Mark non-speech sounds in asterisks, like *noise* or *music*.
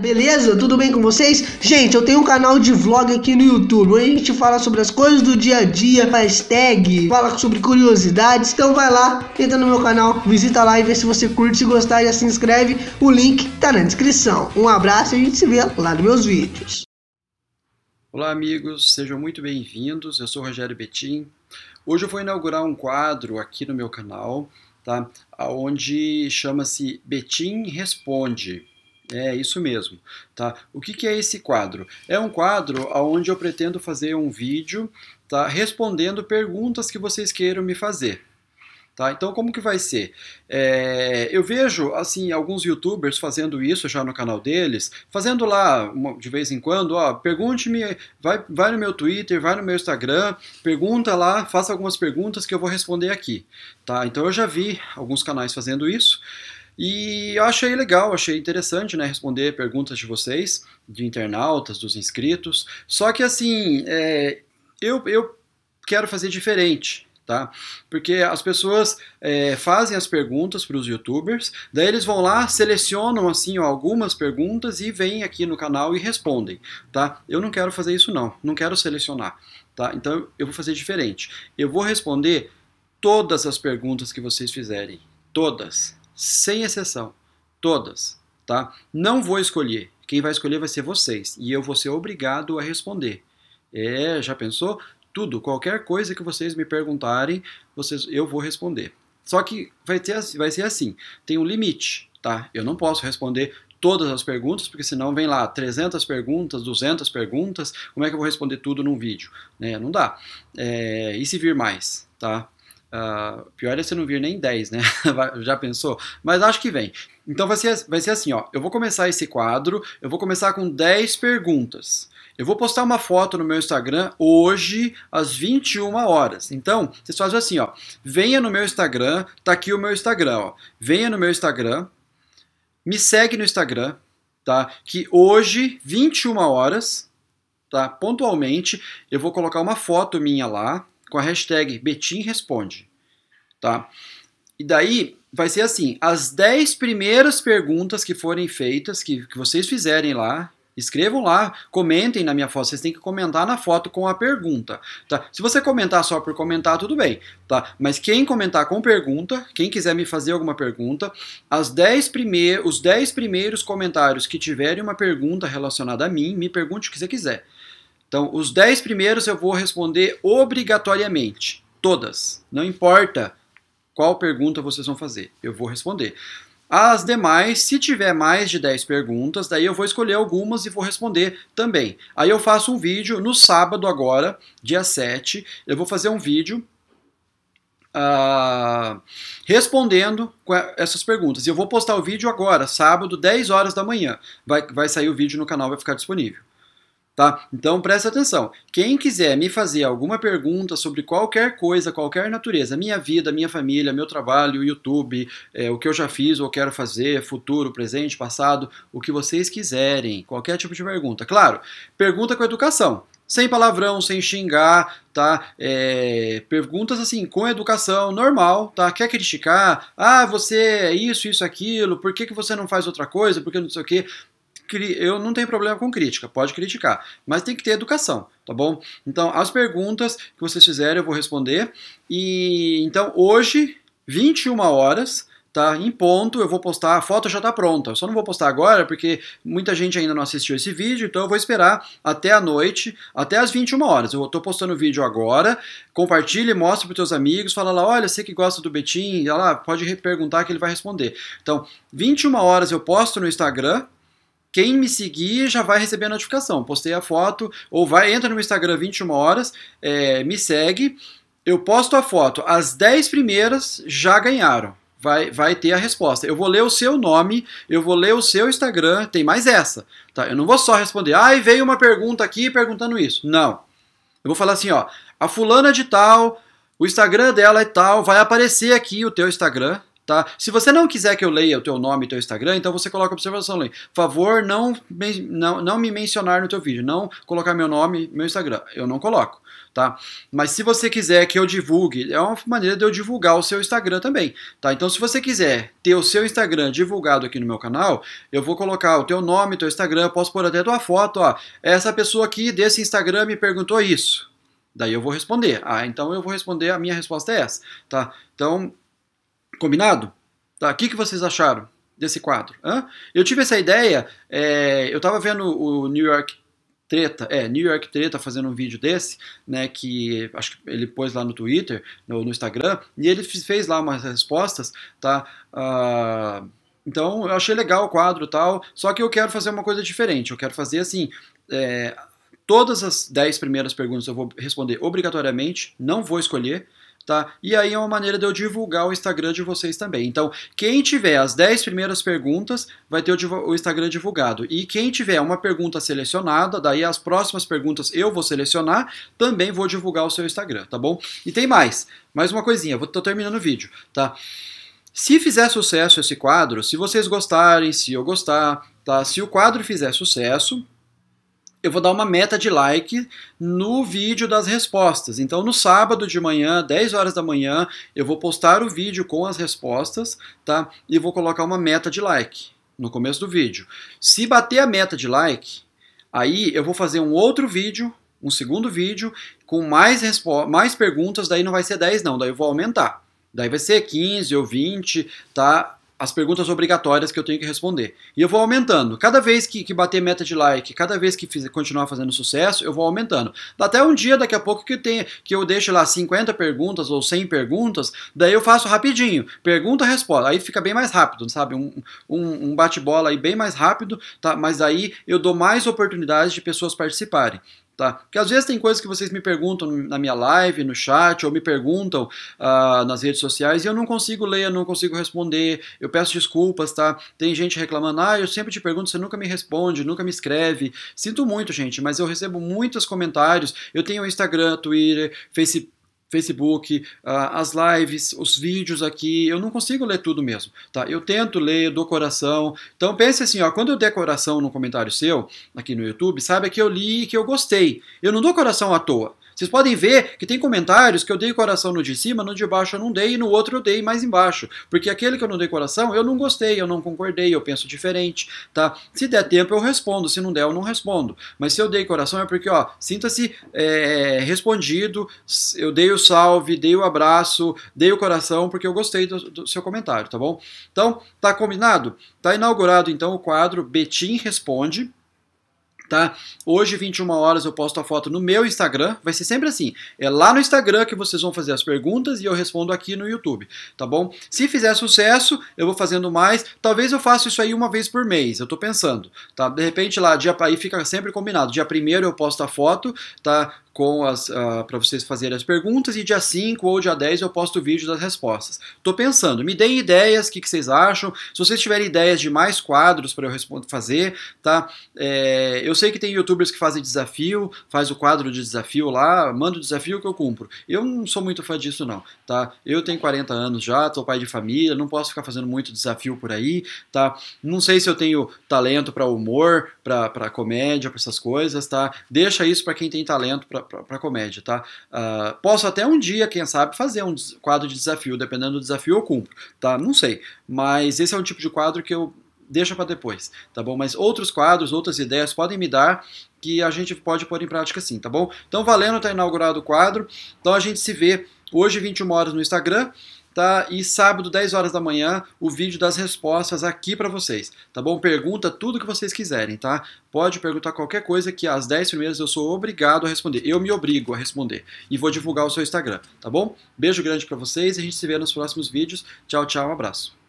Beleza? Tudo bem com vocês? Gente, eu tenho um canal de vlog aqui no YouTube, onde a gente fala sobre as coisas do dia a dia, hashtag, fala sobre curiosidades. Então vai lá, entra no meu canal, visita lá e vê se você curte, se gostar já se inscreve. O link tá na descrição. Um abraço e a gente se vê lá nos meus vídeos. Olá amigos, sejam muito bem-vindos. Eu sou Rogério Betim. Hoje eu vou inaugurar um quadro aqui no meu canal, tá? Onde chama-se Betim Responde. É isso mesmo, tá? O que, que, é esse quadro? É um quadro onde eu pretendo fazer um vídeo, tá? Respondendo perguntas que vocês queiram me fazer. Tá? Então, como que vai ser? É, eu vejo, assim, alguns youtubers fazendo isso já no canal deles, fazendo lá, de vez em quando, ó, pergunte-me, vai, vai no meu Twitter, vai no meu Instagram, pergunta lá, faça algumas perguntas que eu vou responder aqui, tá? Então, eu já vi alguns canais fazendo isso, e eu achei legal, achei interessante, né, responder perguntas de vocês, de internautas, dos inscritos. Só que assim, é, eu, eu quero fazer diferente, tá? Porque as pessoas é, fazem as perguntas para os youtubers, daí eles vão lá, selecionam assim algumas perguntas e vêm aqui no canal e respondem, tá? Eu não quero fazer isso não, não quero selecionar, tá? Então eu vou fazer diferente. Eu vou responder todas as perguntas que vocês fizerem, todas sem exceção, todas, tá? Não vou escolher. Quem vai escolher vai ser vocês e eu vou ser obrigado a responder. É, já pensou? Tudo, qualquer coisa que vocês me perguntarem, vocês, eu vou responder. Só que vai, ter, vai ser assim, tem um limite, tá? Eu não posso responder todas as perguntas, porque senão vem lá 300 perguntas, 200 perguntas, como é que eu vou responder tudo num vídeo? Né? Não dá. É, e se vir mais, tá? Uh, pior é você não vir nem 10, né? *laughs* Já pensou? Mas acho que vem. Então vai ser, vai ser assim, ó. Eu vou começar esse quadro, eu vou começar com 10 perguntas. Eu vou postar uma foto no meu Instagram hoje às 21 horas. Então, vocês fazem assim, ó. Venha no meu Instagram, tá aqui o meu Instagram, ó. Venha no meu Instagram, me segue no Instagram, tá? Que hoje, 21 horas, tá? Pontualmente, eu vou colocar uma foto minha lá, com a hashtag Betim Responde. Tá? E daí vai ser assim: as 10 primeiras perguntas que forem feitas, que, que vocês fizerem lá, escrevam lá, comentem na minha foto. Vocês têm que comentar na foto com a pergunta. Tá? Se você comentar só por comentar, tudo bem. Tá? Mas quem comentar com pergunta, quem quiser me fazer alguma pergunta, as 10 primeiros, os 10 primeiros comentários que tiverem uma pergunta relacionada a mim, me pergunte o que você quiser. Então, os 10 primeiros eu vou responder obrigatoriamente. Todas. Não importa qual pergunta vocês vão fazer, eu vou responder. As demais, se tiver mais de 10 perguntas, daí eu vou escolher algumas e vou responder também. Aí eu faço um vídeo no sábado agora, dia 7, eu vou fazer um vídeo uh, respondendo essas perguntas. E eu vou postar o vídeo agora, sábado, 10 horas da manhã. Vai, vai sair o vídeo no canal, vai ficar disponível. Tá? Então presta atenção. Quem quiser me fazer alguma pergunta sobre qualquer coisa, qualquer natureza, minha vida, minha família, meu trabalho, YouTube, é, o que eu já fiz ou quero fazer, futuro, presente, passado, o que vocês quiserem, qualquer tipo de pergunta. Claro, pergunta com educação. Sem palavrão, sem xingar, tá? É, perguntas assim, com educação, normal, tá? Quer criticar? Ah, você é isso, isso, aquilo, por que, que você não faz outra coisa? Por que não sei o quê? Eu não tenho problema com crítica, pode criticar, mas tem que ter educação, tá bom? Então, as perguntas que vocês fizerem eu vou responder. E então, hoje, 21 horas, tá? Em ponto, eu vou postar, a foto já tá pronta. Eu só não vou postar agora porque muita gente ainda não assistiu esse vídeo, então eu vou esperar até a noite, até as 21 horas. Eu tô postando o vídeo agora. Compartilhe, mostre para teus amigos, fala lá, olha, você que gosta do Betim, lá, pode perguntar que ele vai responder. Então, 21 horas eu posto no Instagram, quem me seguir já vai receber a notificação. Postei a foto, ou vai, entra no Instagram 21 horas, é, me segue. Eu posto a foto, as 10 primeiras já ganharam. Vai, vai ter a resposta. Eu vou ler o seu nome, eu vou ler o seu Instagram, tem mais essa. Tá? Eu não vou só responder, ai, ah, veio uma pergunta aqui perguntando isso. Não. Eu vou falar assim, ó, a fulana de tal, o Instagram dela é tal, vai aparecer aqui o teu Instagram, tá? Se você não quiser que eu leia o teu nome e teu Instagram, então você coloca observação ali. Favor, não, não, não me mencionar no teu vídeo, não colocar meu nome, meu Instagram. Eu não coloco, tá? Mas se você quiser que eu divulgue, é uma maneira de eu divulgar o seu Instagram também, tá? Então se você quiser ter o seu Instagram divulgado aqui no meu canal, eu vou colocar o teu nome, teu Instagram, posso pôr até tua foto, ó. Essa pessoa aqui desse Instagram me perguntou isso. Daí eu vou responder. Ah, então eu vou responder, a minha resposta é essa, tá? Então, combinado? Tá, o que, que vocês acharam desse quadro? Hã? Eu tive essa ideia, é, eu estava vendo o New York Treta, é, New York Treta fazendo um vídeo desse, né, que acho que ele pôs lá no Twitter, no, no Instagram, e ele fez lá umas respostas, tá? Uh, então eu achei legal o quadro tal, só que eu quero fazer uma coisa diferente, eu quero fazer assim, é, Todas as 10 primeiras perguntas eu vou responder obrigatoriamente, não vou escolher. Tá? E aí é uma maneira de eu divulgar o Instagram de vocês também. Então, quem tiver as 10 primeiras perguntas vai ter o, Instagram divulgado. E quem tiver uma pergunta selecionada, daí as próximas perguntas eu vou selecionar, também vou divulgar o seu Instagram, tá bom? E tem mais, mais uma coisinha, vou tô terminando o vídeo, tá? Se fizer sucesso esse quadro, se vocês gostarem, se eu gostar, tá? Se o quadro fizer sucesso, eu vou dar uma meta de like no vídeo das respostas. Então, no sábado de manhã, 10 horas da manhã, eu vou postar o vídeo com as respostas, tá? E vou colocar uma meta de like no começo do vídeo. Se bater a meta de like, aí eu vou fazer um outro vídeo, um segundo vídeo, com mais, mais perguntas, daí não vai ser 10 não, daí eu vou aumentar. Daí vai ser 15 ou 20, tá? As perguntas obrigatórias que eu tenho que responder. E eu vou aumentando. Cada vez que, que bater meta de like, cada vez que fiz, continuar fazendo sucesso, eu vou aumentando. Até um dia, daqui a pouco, que, tem, que eu deixo lá 50 perguntas ou 100 perguntas, daí eu faço rapidinho. Pergunta, resposta. Aí fica bem mais rápido, sabe? Um, um, um bate-bola aí bem mais rápido, tá? mas aí eu dou mais oportunidades de pessoas participarem tá? Porque às vezes tem coisas que vocês me perguntam na minha live, no chat, ou me perguntam uh, nas redes sociais e eu não consigo ler, eu não consigo responder, eu peço desculpas, tá? Tem gente reclamando, ah, eu sempre te pergunto, você nunca me responde, nunca me escreve. Sinto muito, gente, mas eu recebo muitos comentários, eu tenho Instagram, Twitter, Facebook, Facebook, uh, as lives, os vídeos aqui, eu não consigo ler tudo mesmo, tá? Eu tento ler, do coração. Então pense assim, ó, quando eu der coração no comentário seu, aqui no YouTube, saiba que eu li e que eu gostei. Eu não dou coração à toa. Vocês podem ver que tem comentários que eu dei coração no de cima, no de baixo eu não dei, e no outro eu dei mais embaixo. Porque aquele que eu não dei coração, eu não gostei, eu não concordei, eu penso diferente, tá? Se der tempo eu respondo, se não der eu não respondo. Mas se eu dei coração é porque, ó, sinta-se é, respondido, eu dei o salve, dei o abraço, dei o coração, porque eu gostei do, do seu comentário, tá bom? Então, tá combinado? Tá inaugurado então o quadro Betim Responde tá? Hoje, 21 horas, eu posto a foto no meu Instagram, vai ser sempre assim. É lá no Instagram que vocês vão fazer as perguntas e eu respondo aqui no YouTube, tá bom? Se fizer sucesso, eu vou fazendo mais. Talvez eu faça isso aí uma vez por mês, eu tô pensando, tá? De repente lá, dia aí fica sempre combinado. Dia primeiro eu posto a foto, tá? Com as uh, ah, para vocês fazerem as perguntas e dia 5 ou dia 10 eu posto o vídeo das respostas. Tô pensando, me deem ideias, o que, que, vocês acham? Se vocês tiverem ideias de mais quadros para eu fazer, tá? É, eu sei que tem youtubers que fazem desafio, faz o quadro de desafio lá, manda o desafio que eu cumpro. Eu não sou muito fã disso não, tá? Eu tenho 40 anos já, sou pai de família, não posso ficar fazendo muito desafio por aí, tá? Não sei se eu tenho talento para humor, para comédia, para essas coisas, tá? Deixa isso para quem tem talento para para comédia, tá? Uh, posso até um dia, quem sabe, fazer um quadro de desafio, dependendo do desafio eu cumpro, tá? Não sei, mas esse é um tipo de quadro que eu deixo para depois, tá bom? Mas outros quadros, outras ideias podem me dar que a gente pode pôr em prática sim, tá bom? Então, valendo, tá inaugurado o quadro, então a gente se vê hoje 21 horas no Instagram, tá? E sábado, 10 horas da manhã, o vídeo das respostas aqui para vocês, tá bom? Pergunta tudo que vocês quiserem, tá? Pode perguntar qualquer coisa que as 10 primeiras eu sou obrigado a responder. Eu me obrigo a responder e vou divulgar o seu Instagram, tá bom? Beijo grande para vocês e a gente se vê nos próximos vídeos. Tchau, tchau, um abraço.